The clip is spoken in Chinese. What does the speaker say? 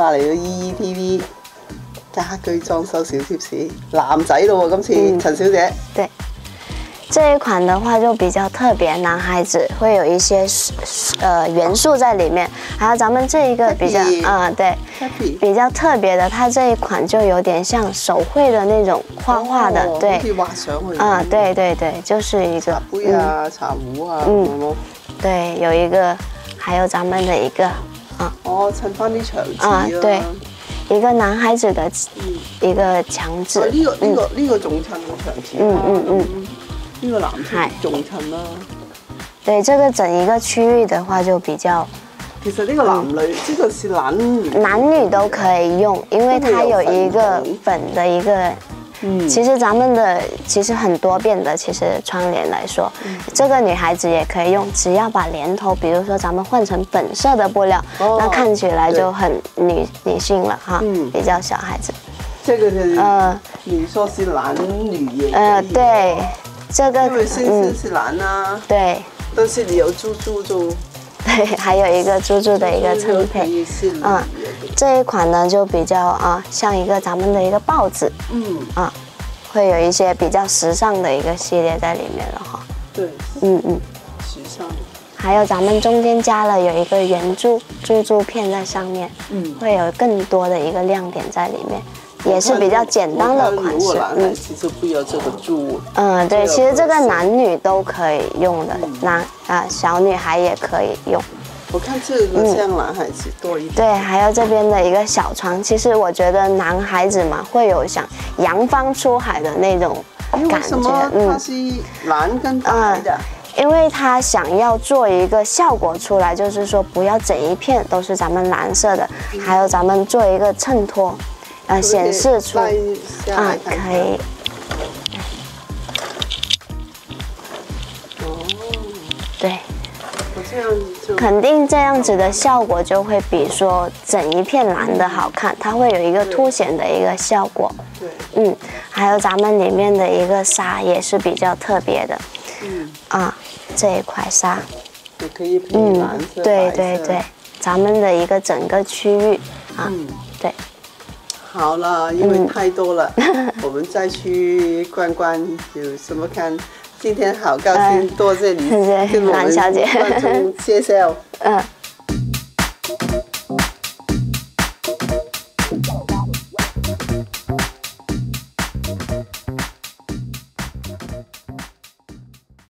嚟到 E E T V 家居装修小贴士，男仔咯今次陈小姐。对，这一款的话就比较特别，男孩子会有一些呃元素在里面。还有咱们这一个比较，嗯，对，比较特别的，它这一款就有点像手绘的那种画画的，对，嗯，对对对，就是一个杯啊、茶壶啊，嗯，对，有一个，还有咱们的一个。啊，哦，衬翻啲墙纸啊，对，一个男孩子的，一个墙纸，啊，呢个呢个呢个仲衬个墙纸，嗯嗯嗯，呢个男孩仲衬啦，对，这个整一个区域的话就比较，其实呢个男女，这个是男女，男女都可以用，因为它有一个粉的一个。其实咱们的其实很多变的，其实窗帘来说，这个女孩子也可以用，只要把帘头，比如说咱们换成本色的布料，那看起来就很女女性了哈，比较小孩子。这个是呃，你说是男女？也呃，对，这个嗯是男啊，对，但是你有猪猪猪，对，还有一个猪猪的一个成配，嗯。这一款呢，就比较啊，像一个咱们的一个报纸，嗯啊，会有一些比较时尚的一个系列在里面了哈。对，嗯嗯，时尚。还有咱们中间加了有一个圆珠珠珠片在上面，嗯，会有更多的一个亮点在里面，也是比较简单的款式。嗯，其实不要这个珠。嗯，对，其实这个男女都可以用的，男啊，小女孩也可以用。我看是像男孩子多一点，对，还有这边的一个小床，其实我觉得男孩子嘛，会有想扬帆出海的那种感觉，嗯，它是蓝跟白的，因为他想要做一个效果出来，就是说不要整一片都是咱们蓝色的，还有咱们做一个衬托，呃，显示出啊，可以，哦，对。肯定这样子的效果就会比说整一片蓝的好看，它会有一个凸显的一个效果。对，嗯，还有咱们里面的一个纱也是比较特别的。嗯啊，这一块纱，也可以配蓝色。嗯，对对对，咱们的一个整个区域啊，对。好了，因为太多了，我们再去逛逛，有什么看？今天好高兴，多谢你，谢谢兰小姐，谢谢 嗯。